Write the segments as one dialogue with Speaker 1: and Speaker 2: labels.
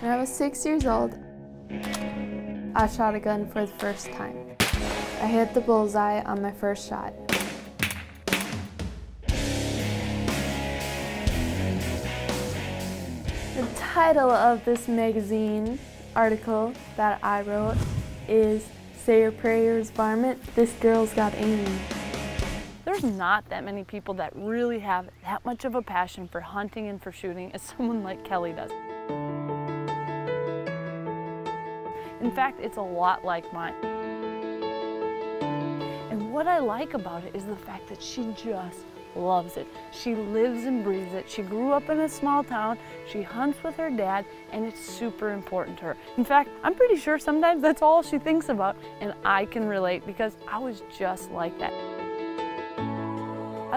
Speaker 1: When I was six years old, I shot a gun for the first time. I hit the bullseye on my first shot. The title of this magazine article that I wrote is Say Your Prayers Varmint, This Girl's Got Aim.
Speaker 2: There's not that many people that really have that much of a passion for hunting and for shooting as someone like Kelly does. In fact, it's a lot like mine. And what I like about it is the fact that she just loves it. She lives and breathes it. She grew up in a small town. She hunts with her dad, and it's super important to her. In fact, I'm pretty sure sometimes that's all she thinks about, and I can relate because I was just like that.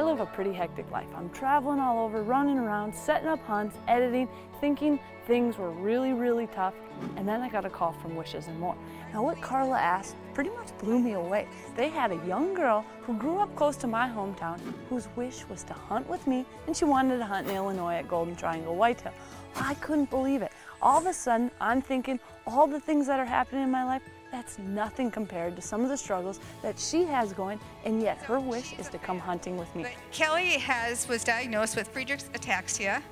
Speaker 2: I live a pretty hectic life. I'm traveling all over, running around, setting up hunts, editing, thinking things were really, really tough, and then I got a call from Wishes and More. Now what Carla asked pretty much blew me away. They had a young girl who grew up close to my hometown whose wish was to hunt with me, and she wanted to hunt in Illinois at Golden Triangle Whitetail. I couldn't believe it. All of a sudden, I'm thinking all the things that are happening in my life, that's nothing compared to some of the struggles that she has going, and yet her wish is to come hunting with me.
Speaker 3: But Kelly has was diagnosed with Friedreich's ataxia,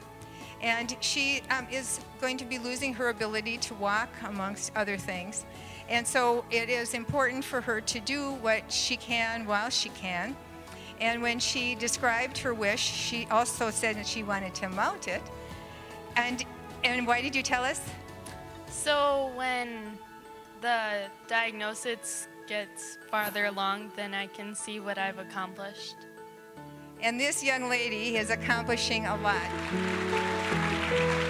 Speaker 3: and she um, is going to be losing her ability to walk, amongst other things. And so it is important for her to do what she can while she can. And when she described her wish, she also said that she wanted to mount it. And and why did you tell us?
Speaker 4: So when the diagnosis gets farther along, then I can see what I've accomplished.
Speaker 3: And this young lady is accomplishing a lot.